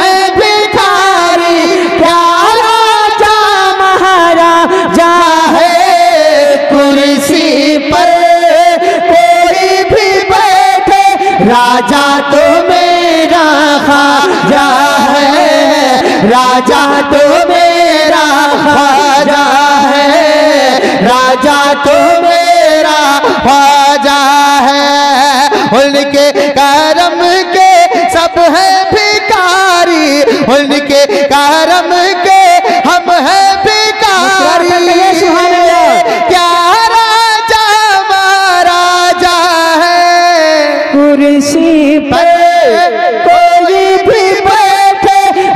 है भिखारी क्या राजा महाराजा है कुर्सी पर। कोई भी बैठे, राजा तो मेरा खाजा है राजा तो मेरा खाजा है राजा तो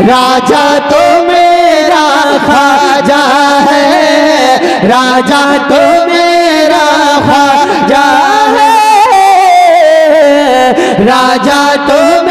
राजा तो मेरा खाजा है। राजा तो मेरा खाजा है। राजा तो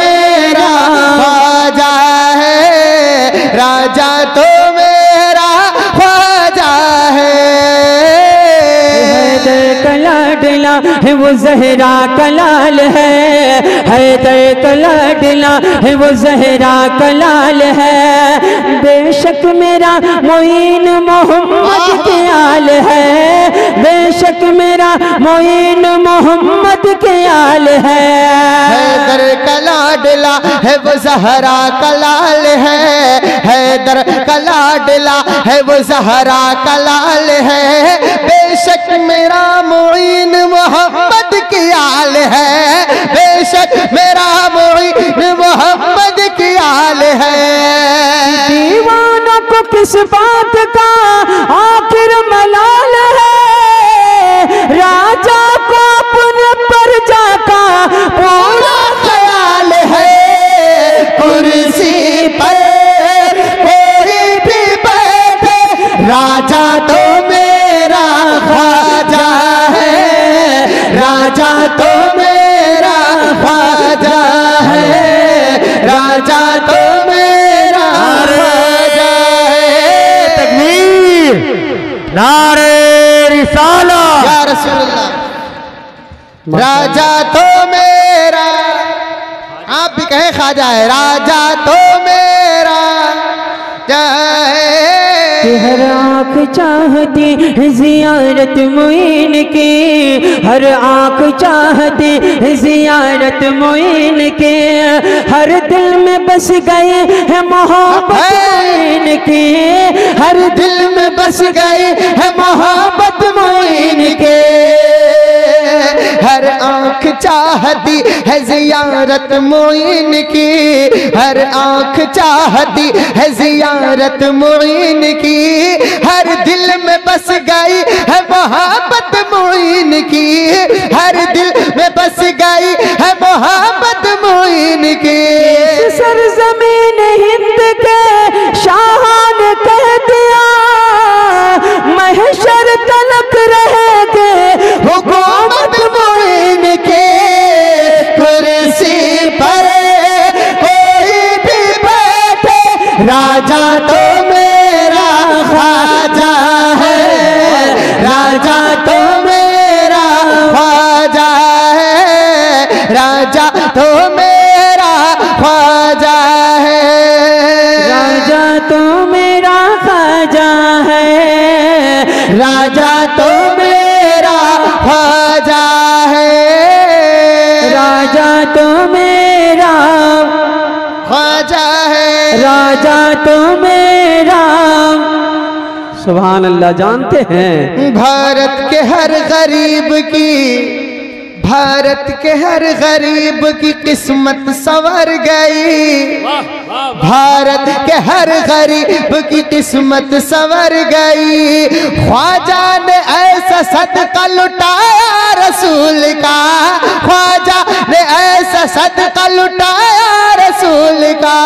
कला डिला है वो जहरा कलाल है। हैदर का लाडला है वो जहरा कलाल है। बेशक मेरा मोइन मोहम्मद के आल है। बेशक मेरा मोइन मोहम्मद के आल है। हैदर कला डिला है वो जहरा कलाल है। हैदर कला डिला है वो जहरा कलाल है। बेशक मेरा मोइन मोहम्मद की आल है। बेशक मेरा मोइन मोहम्मद की आल है। दीवानों को किस बात का आखिर राजा तो मेरा खाजा है। राजा तो मेरा खाजा है। तकबीर। नारे रिसाला। या रसूलुल्लाह। राजा तो मेरा। आप भी कहें खाजा है। राजा हर आँख चाहती है जियारत मोइन की। हर आँख चाहती है जियारत मोइन के। हर दिल में बस गए है मोहब्बत के। हर दिल में बस गए है मोहब्बत चाहती है जियारत मोइन की, हर आँख चाहती है जियारत मोइन की। हर दिल में बस गई है मोहब्बत मोइन की, हर दिल में बस तो मेरा खाजा है। राजा तो मेरा ख्वाजा है। राजा तो मेरा ख्वाजा है। राजा तो मेरा सुभान अल्लाह जानते हैं भारत के हर गरीब की भारत के हर गरीब की किस्मत संवर गई। भारत के हर गरीब की किस्मत संवर गई। ख्वाजा ने ऐसा सदका लुटाया रसूल का। ख्वाजा ने ऐसा सदका लुटाया रसूल का।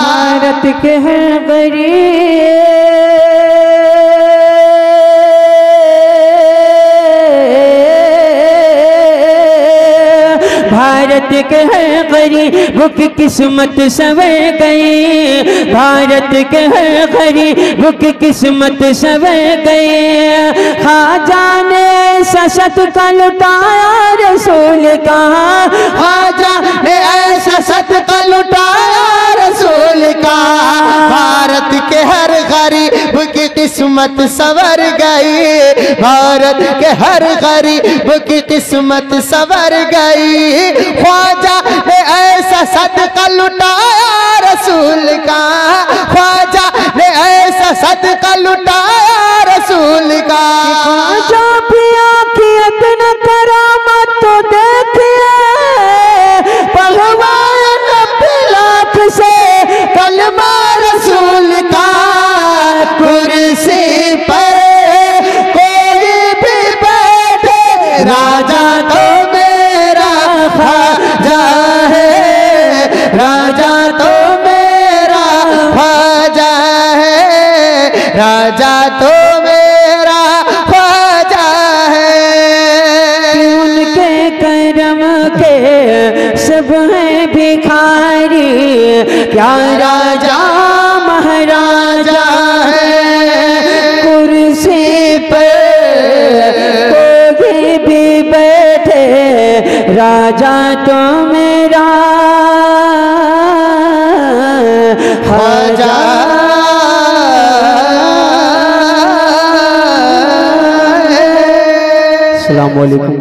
भारत के हैं गरीब भारत के है गरीब की किस्मत सवे गई। भारत के है गरीब की किस्मत सवे गई। खाजा ने ऐसा का लुटाया रसूल कहा खा ने ऐसा का लुटाया किस्मत सवर गई। भारत के हर गरीब की किस्मत सवर गई। ख्वाजा ने ऐसा सदका लुटाया रसूल का। ख्वाजा ने ऐसा सदका लुटाया राजा तो मेरा ख्वाजा है। उनके करम के सब हैं भिखारी। क्या राजा महाराजा है? कुर्सी पर कोई भी बैठे राजा तो मेरा। ख्वाजा আসসালামু আলাইকুম